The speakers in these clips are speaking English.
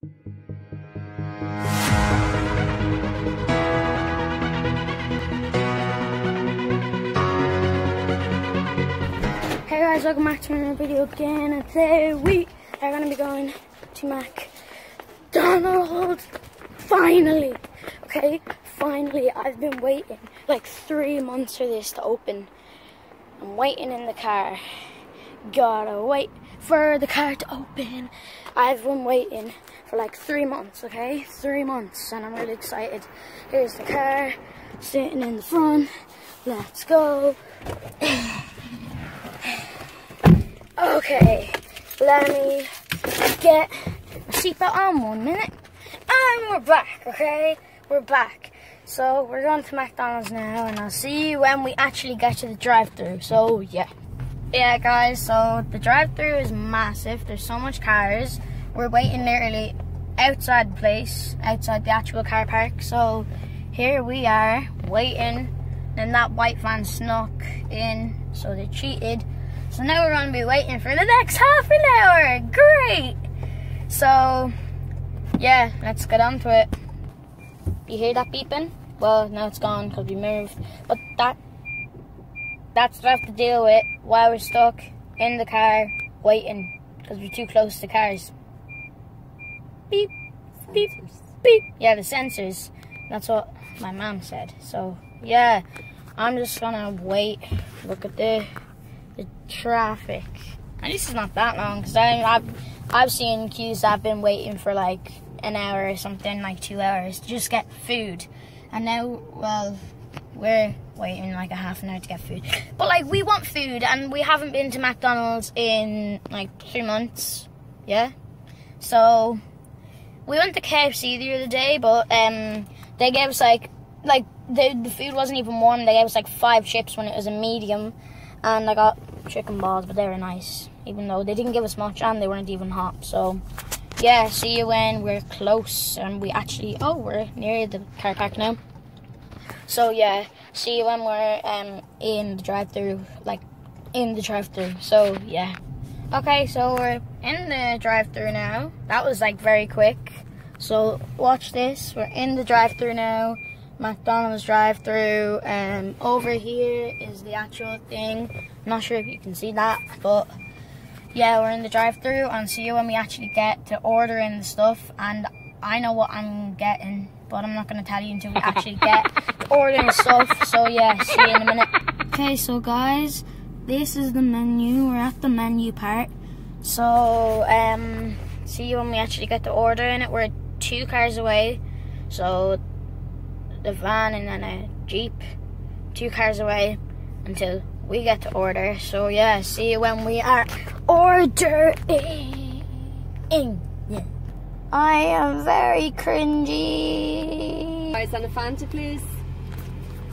Hey guys, welcome back to another video again. And today we are going to be going to McDonald's. Finally! Okay, finally. I've been waiting like three months for this to open. I'm waiting in the car. Gotta wait for the car to open. I've been waiting for like three months, okay? Three months, and I'm really excited. Here's the car, sitting in the front. Let's go. Okay, let me get my seatbelt on one minute. And we're back, okay? We're back. So we're going to McDonald's now and I'll see you when we actually get to the drive through So yeah. Yeah guys, so the drive through is massive. There's so much cars. We're waiting literally outside the place, outside the actual car park. So here we are waiting. Then that white van snuck in, so they cheated. So now we're going to be waiting for the next half an hour. Great. So, yeah, let's get on to it. You hear that beeping? Well, now it's gone because we moved. But that, that's what I have to deal with while we're stuck in the car waiting because we're too close to cars. Beep, beep, beep. Yeah, the sensors. That's what my mom said. So, yeah, I'm just to wait. Look at the the traffic. And this is not that long because I've I've seen queues have been waiting for like an hour or something, like two hours to just get food. And now, well, we're waiting like a half an hour to get food. But like we want food and we haven't been to McDonald's in like three months. Yeah. So we went to KFC the other day, but um they gave us like like the the food wasn't even warm. They gave us like five chips when it was a medium and I got chicken balls, but they were nice, even though they didn't give us much and they weren't even hot. So, yeah, see you when we're close and we actually, oh, we're near the car park now. So, yeah, see you when we're um, in the drive through like, in the drive through So, yeah. Okay, so we're in the drive through now. That was, like, very quick. So, watch this. We're in the drive through now. McDonald's drive through and um, over here is the actual thing. I'm not sure if you can see that, but yeah, we're in the drive through and see you when we actually get to ordering the stuff and I know what I'm getting, but I'm not going to tell you until we actually get ordering stuff. So yeah, see you in a minute. Okay, so guys, this is the menu. We're at the menu part. So, um, see you when we actually get to ordering it. We're two cars away. So the van and then a jeep two cars away until we get to order. So yeah, see you when we are ordering. Yeah. I am very cringy. Guys, on a Fanta, please.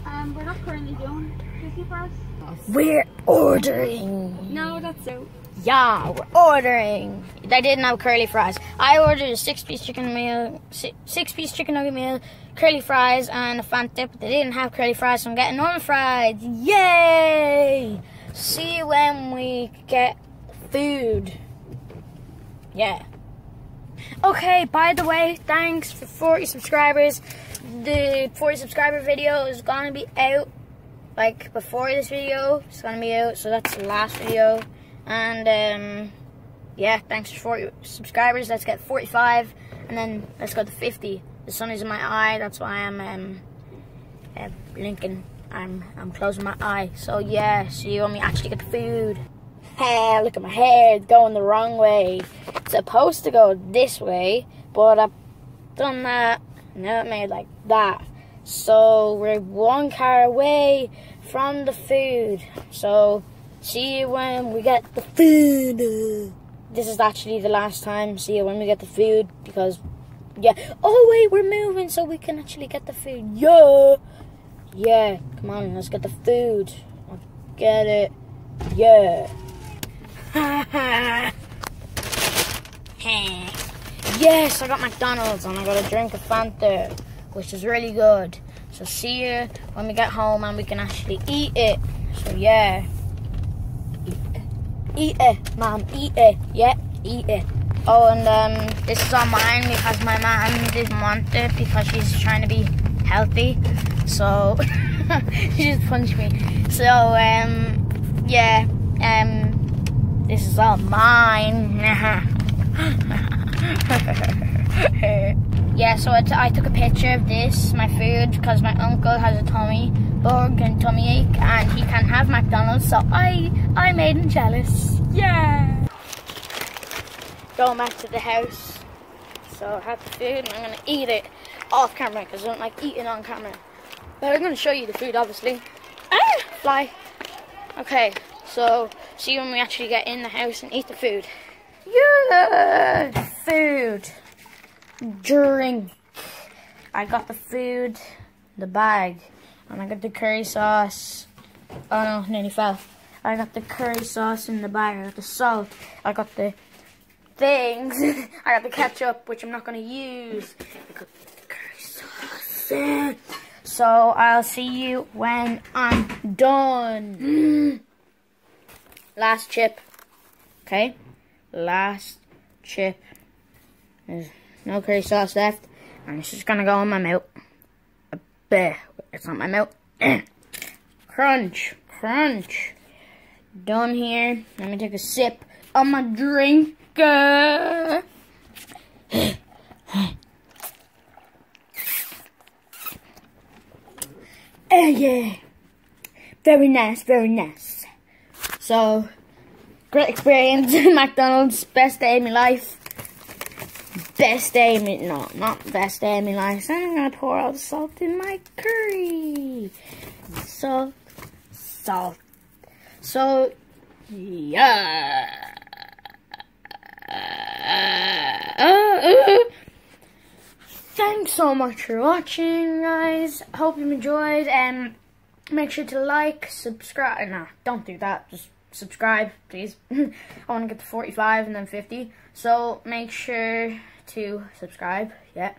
Um, we're not currently doing fifty for us. We're ordering. No, that's out. Yeah, we're ordering. They didn't have curly fries. I ordered a six-piece chicken meal, six-piece chicken nugget meal, curly fries, and a Fanta, but they didn't have curly fries, so I'm getting normal fries. Yay! See when we get food. Yeah. Okay, by the way, thanks for 40 subscribers. The 40 subscriber video is gonna be out like before this video. It's gonna be out, so that's the last video. And um, yeah, thanks for 40 subscribers. Let's get 45, and then let's go to 50. The sun is in my eye. That's why I'm um, uh, blinking. I'm I'm closing my eye. So yeah, see you when we actually get the food. Hey, look at my hair. It's going the wrong way. It's supposed to go this way, but I've done that. Now it made like that. So we're one car away from the food. So See you when we get the food. This is actually the last time. See you when we get the food because, yeah. Oh wait, we're moving so we can actually get the food. Yeah, yeah. Come on, let's get the food. I'll get it. Yeah. yes, I got McDonald's and I got a drink of Fanta, which is really good. So see you when we get home and we can actually eat it. So yeah. Eat it, mom, eat it. Yeah, eat it. Oh, and um, this is on mine because my mom didn't want it because she's trying to be healthy. So she just punched me. So um, yeah, um, this is all mine. yeah, so I, took a picture of this, my food, because my uncle has a tummy bug and tummy ache, and he can't have McDonald's, so I I made him jealous. Yeah. Going back to the house. So I have the food, and I'm gonna eat it off camera because I don't like eating on camera. But I'm gonna show you the food, obviously. Ah, fly. Okay, so see when we actually get in the house and eat the food. Yeah, food, drink. I got the food, the bag, and I got the curry sauce. Oh no, nearly fell. I got the curry sauce in the bag. I got the salt. I got the things. I got the ketchup, which I'm not use. The curry sauce. So I'll see you when I'm done. Last chip. Okay last chip. There's no curry sauce left. And it's just gonna go in my mouth. Bah, it's not my mouth. crunch, crunch. Done here. Let me take a sip of my drink. Oh eh, yeah. Very nice, very nice. So, Great experience McDonald's. Best day of my life. Best day of no, not best day of my life. I'm to pour all the salt in my curry. Salt, salt. So, yeah. Thanks so much for watching, guys. Hope you enjoyed. And um, make sure to like, subscribe. No, don't do that. Just subscribe, please. I want to get to 45 and then 50. So make sure to subscribe, yeah.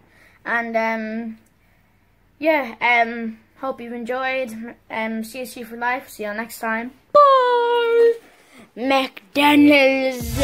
And um, yeah, um, hope you've enjoyed. Um, CSG for life. See you next time. Bye. McDonald's.